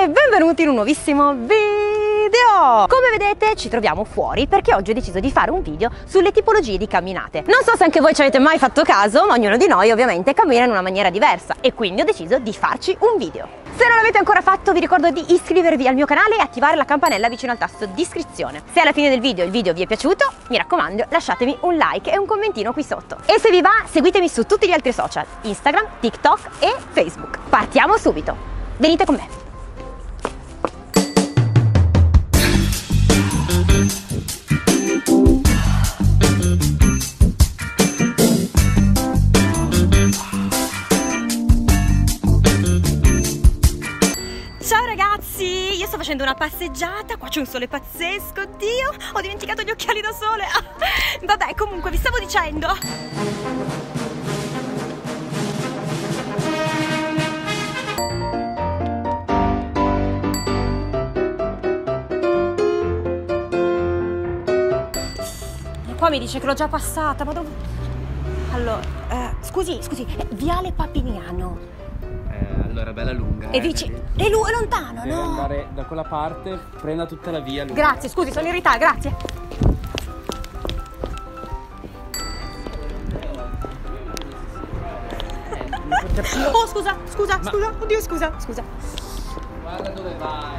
e benvenuti in un nuovissimo video! Come vedete ci troviamo fuori perché oggi ho deciso di fare un video sulle tipologie di camminate. Non so se anche voi ci avete mai fatto caso, ma ognuno di noi ovviamente cammina in una maniera diversa e quindi ho deciso di farci un video. Se non l'avete ancora fatto vi ricordo di iscrivervi al mio canale e attivare la campanella vicino al tasto di iscrizione. Se alla fine del video il video vi è piaciuto, mi raccomando lasciatemi un like e un commentino qui sotto. E se vi va seguitemi su tutti gli altri social, Instagram, TikTok e Facebook. Partiamo subito! Venite con me! Facendo una passeggiata, qua c'è un sole pazzesco, Dio, ho dimenticato gli occhiali da sole. Ah, vabbè, comunque vi stavo dicendo. Qua mi dice che l'ho già passata, ma dove... Allora, eh, scusi, scusi, è Viale Papiniano. Eh, allora, bella lunga. È eh, vicino. devi- È, lontano, Deve no? andare da quella parte, prenda tutta la via lunga. Grazie, scusi, sono in ritardo, grazie. Oh, scusa, scusa, scusa, oddio, scusa, scusa. Guarda dove vai.